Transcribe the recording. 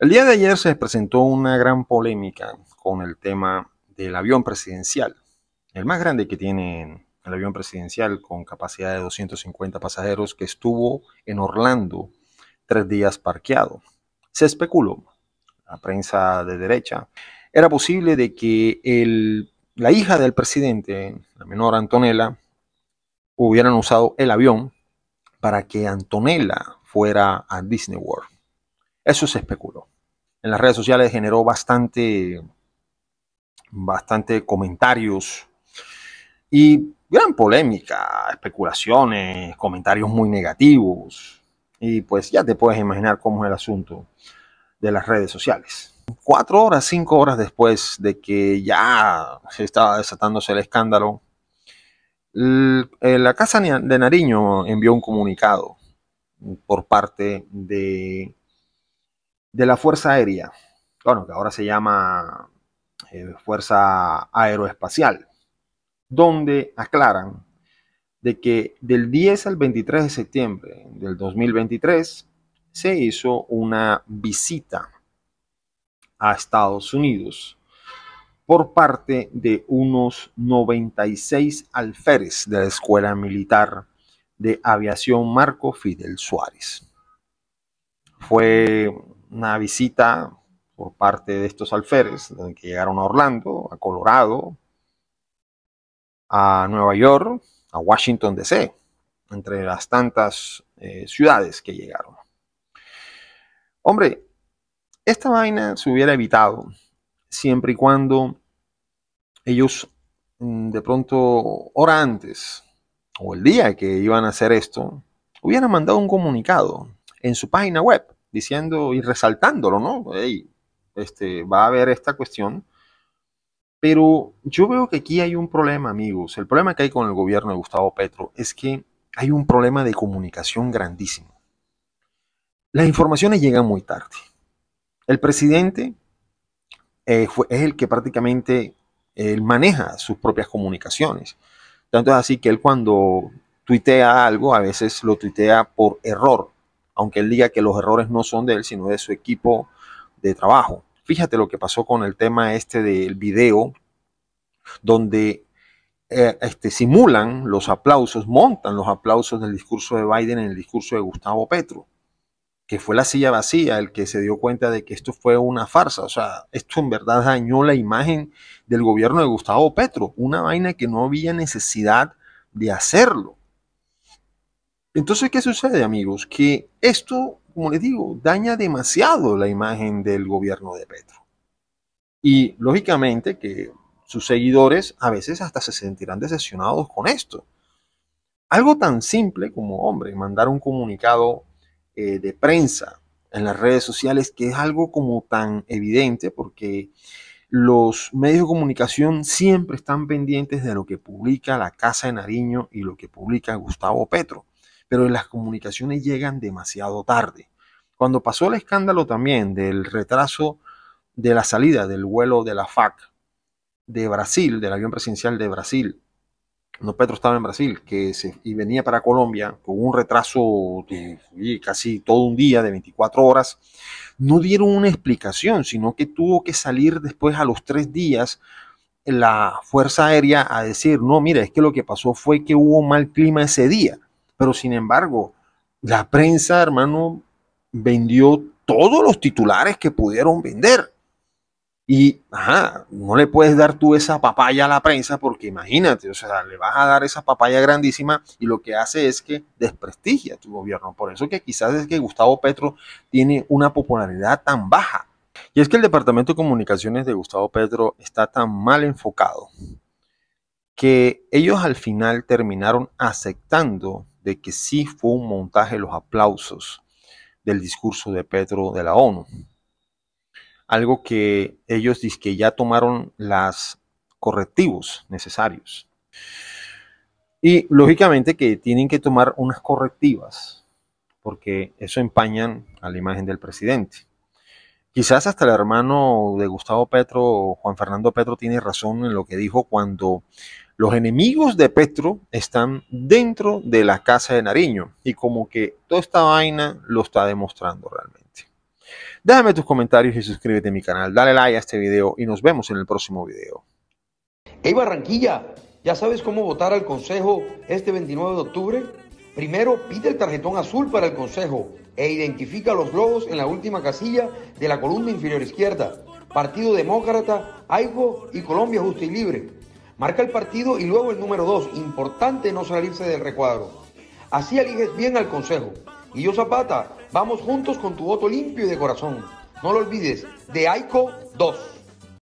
El día de ayer se presentó una gran polémica con el tema del avión presidencial, el más grande que tiene el avión presidencial con capacidad de 250 pasajeros que estuvo en Orlando tres días parqueado. Se especuló, la prensa de derecha, era posible de que la hija del presidente, la menor Antonella, hubieran usado el avión para que Antonella fuera a Disney World. Eso se especuló. En las redes sociales generó bastante, bastante comentarios y gran polémica, especulaciones, comentarios muy negativos. Y pues ya te puedes imaginar cómo es el asunto de las redes sociales. Cuatro horas, cinco horas después de que ya se estaba desatándose el escándalo, la Casa de Nariño envió un comunicado por parte de de la Fuerza Aérea, bueno, que ahora se llama eh, Fuerza Aeroespacial, donde aclaran de que del 10 al 23 de septiembre del 2023 se hizo una visita a Estados Unidos por parte de unos 96 alférez de la Escuela Militar de Aviación Marco Fidel Suárez. Fue una visita por parte de estos alférez, que llegaron a Orlando, a Colorado, a Nueva York, a Washington DC, entre las tantas eh, ciudades que llegaron. Hombre, esta vaina se hubiera evitado siempre y cuando ellos mm, de pronto, hora antes, o el día que iban a hacer esto, hubieran mandado un comunicado en su página web diciendo y resaltándolo, ¿no? este, va a haber esta cuestión. Pero yo veo que aquí hay un problema, amigos. El problema que hay con el gobierno de Gustavo Petro es que hay un problema de comunicación grandísimo. Las informaciones llegan muy tarde. El presidente eh, es el que prácticamente maneja sus propias comunicaciones. Tanto es así que él cuando tuitea algo, a veces lo tuitea por error aunque él diga que los errores no son de él, sino de su equipo de trabajo. Fíjate lo que pasó con el tema este del video, donde eh, este, simulan los aplausos, montan los aplausos del discurso de Biden en el discurso de Gustavo Petro, que fue la silla vacía el que se dio cuenta de que esto fue una farsa. O sea, esto en verdad dañó la imagen del gobierno de Gustavo Petro, una vaina que no había necesidad de hacerlo. Entonces, ¿qué sucede, amigos? Que esto, como les digo, daña demasiado la imagen del gobierno de Petro. Y lógicamente que sus seguidores a veces hasta se sentirán decepcionados con esto. Algo tan simple como, hombre, mandar un comunicado eh, de prensa en las redes sociales, que es algo como tan evidente porque los medios de comunicación siempre están pendientes de lo que publica la Casa de Nariño y lo que publica Gustavo Petro pero las comunicaciones llegan demasiado tarde. Cuando pasó el escándalo también del retraso de la salida del vuelo de la FAC de Brasil, del avión presidencial de Brasil, no Petro estaba en Brasil, que y venía para Colombia con un retraso casi todo un día, de 24 horas, no dieron una explicación, sino que tuvo que salir después a los tres días la Fuerza Aérea a decir, no, mira, es que lo que pasó fue que hubo mal clima ese día. Pero sin embargo, la prensa, hermano, vendió todos los titulares que pudieron vender. Y, ajá, no le puedes dar tú esa papaya a la prensa porque imagínate, o sea, le vas a dar esa papaya grandísima y lo que hace es que desprestigia tu gobierno. Por eso que quizás es que Gustavo Petro tiene una popularidad tan baja. Y es que el Departamento de Comunicaciones de Gustavo Petro está tan mal enfocado que ellos al final terminaron aceptando de que sí fue un montaje los aplausos del discurso de Pedro de la ONU. Algo que ellos dicen que ya tomaron los correctivos necesarios. Y lógicamente que tienen que tomar unas correctivas, porque eso empañan a la imagen del presidente. Quizás hasta el hermano de Gustavo Petro, Juan Fernando Petro, tiene razón en lo que dijo cuando los enemigos de Petro están dentro de la casa de Nariño y como que toda esta vaina lo está demostrando realmente. Déjame tus comentarios y suscríbete a mi canal. Dale like a este video y nos vemos en el próximo video. Hey Barranquilla, ¿ya sabes cómo votar al Consejo este 29 de octubre? Primero, pide el tarjetón azul para el Consejo e identifica los globos en la última casilla de la columna inferior izquierda. Partido Demócrata, AIGO y Colombia Justa y Libre. Marca el partido y luego el número 2. Importante no salirse del recuadro. Así eliges bien al Consejo. Y yo Zapata, vamos juntos con tu voto limpio y de corazón. No lo olvides, de AICO 2.